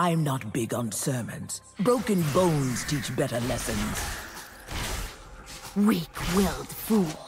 I'm not big on sermons. Broken bones teach better lessons. Weak-willed fools.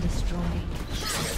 Destroyed.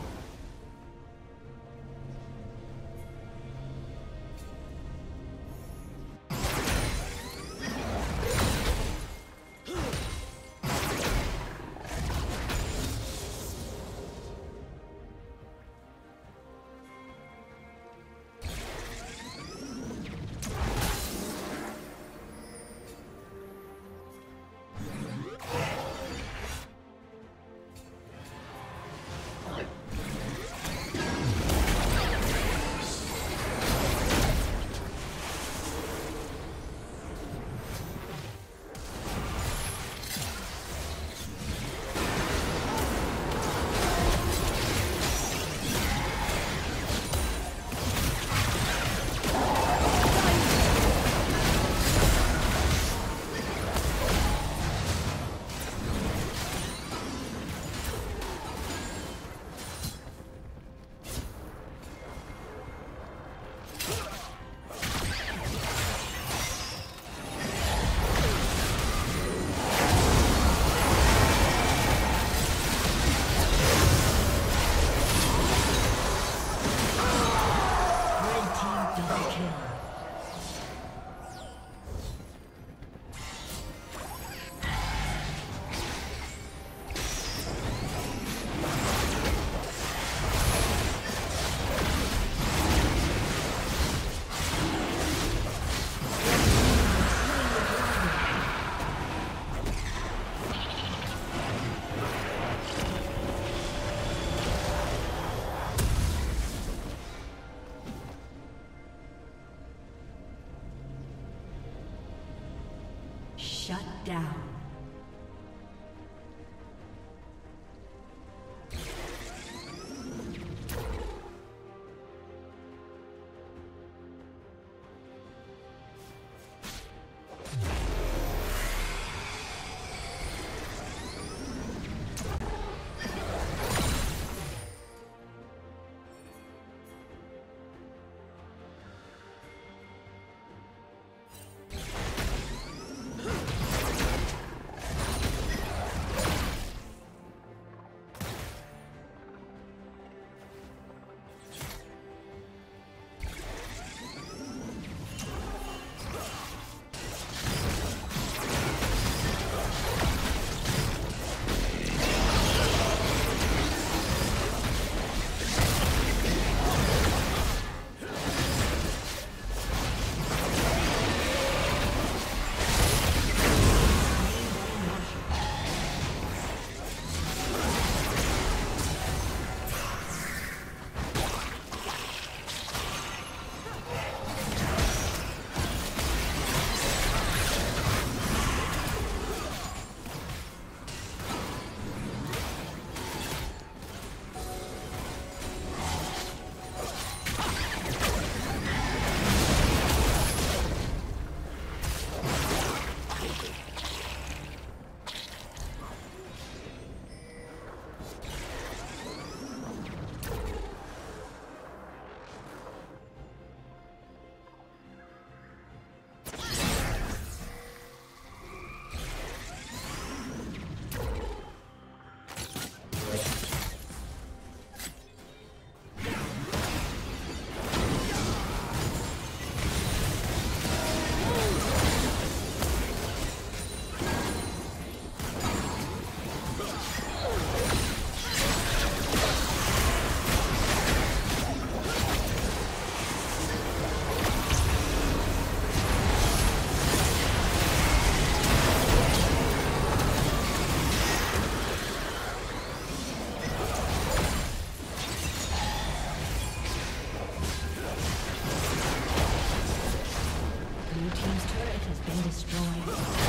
destroyed.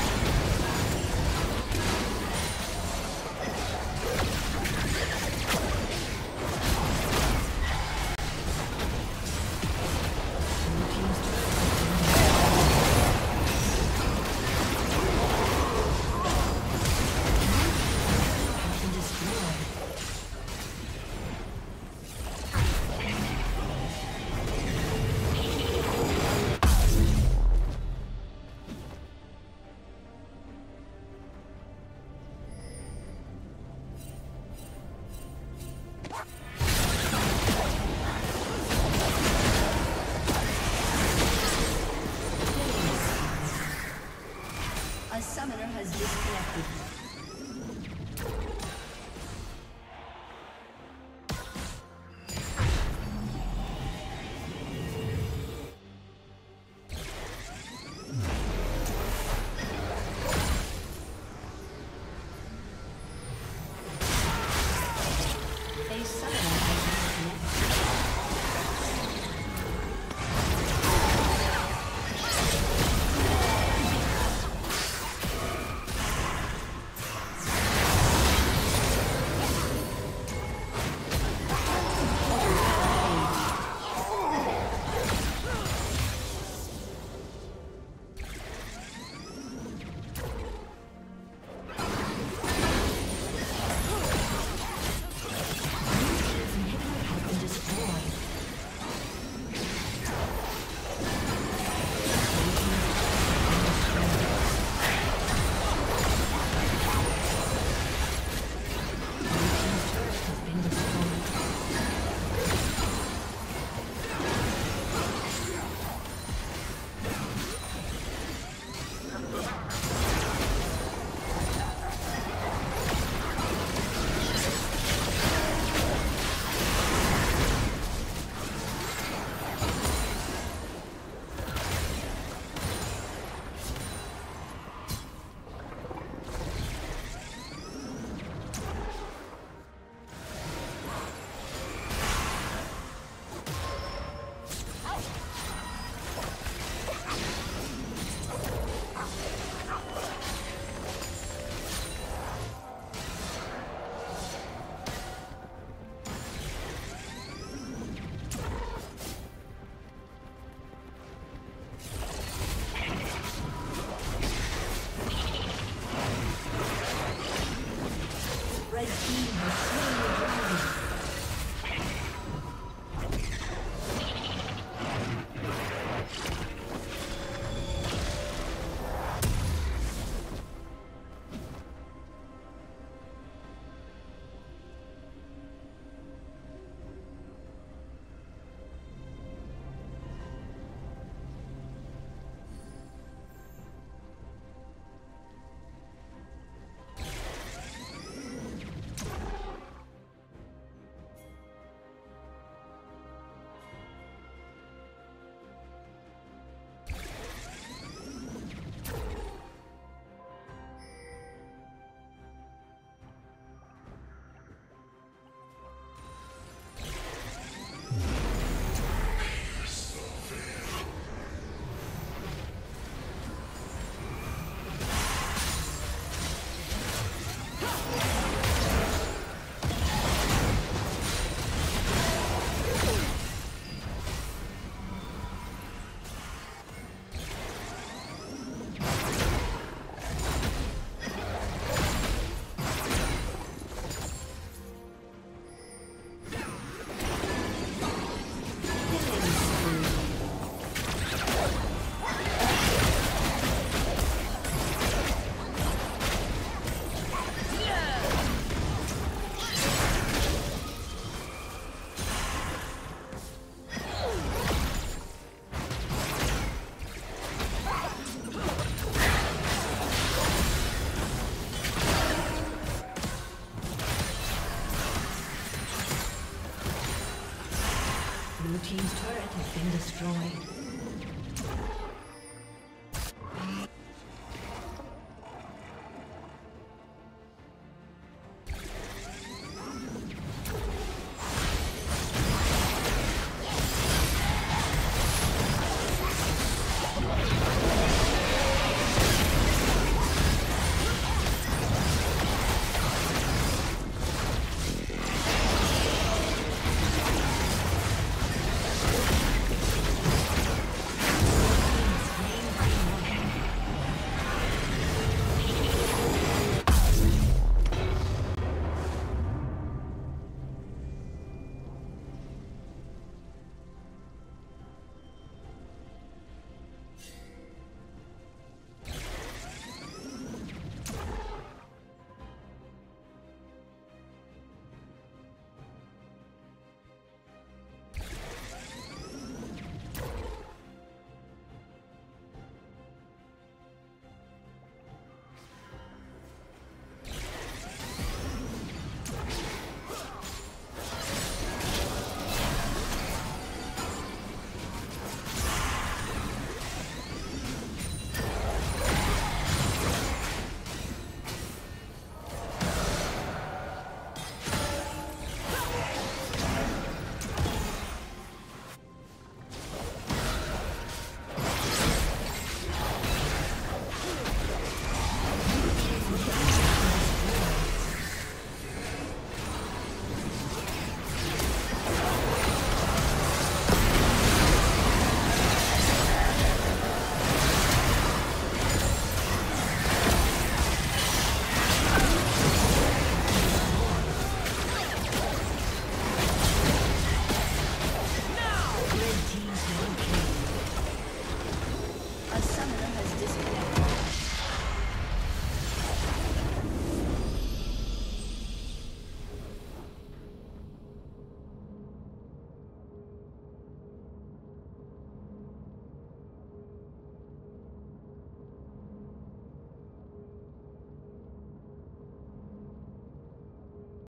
destroyed.